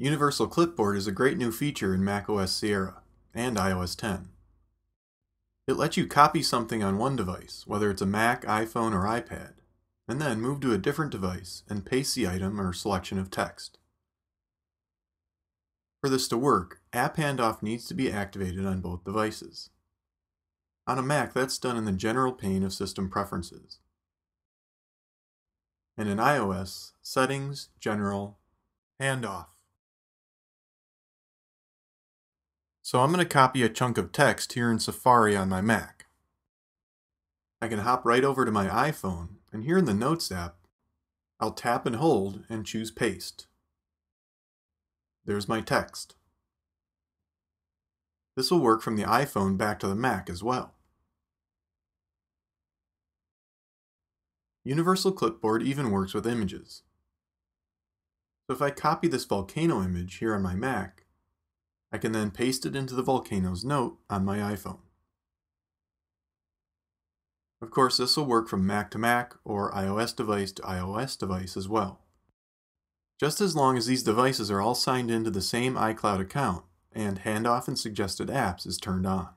Universal Clipboard is a great new feature in macOS Sierra and iOS 10. It lets you copy something on one device, whether it's a Mac, iPhone, or iPad, and then move to a different device and paste the item or selection of text. For this to work, App Handoff needs to be activated on both devices. On a Mac, that's done in the General pane of System Preferences. And in iOS, Settings, General, Handoff. So I'm going to copy a chunk of text here in Safari on my Mac. I can hop right over to my iPhone, and here in the Notes app, I'll tap and hold and choose Paste. There's my text. This will work from the iPhone back to the Mac as well. Universal Clipboard even works with images. So if I copy this volcano image here on my Mac, I can then paste it into the volcano's note on my iPhone. Of course, this will work from Mac to Mac or iOS device to iOS device as well. Just as long as these devices are all signed into the same iCloud account and handoff and suggested apps is turned on.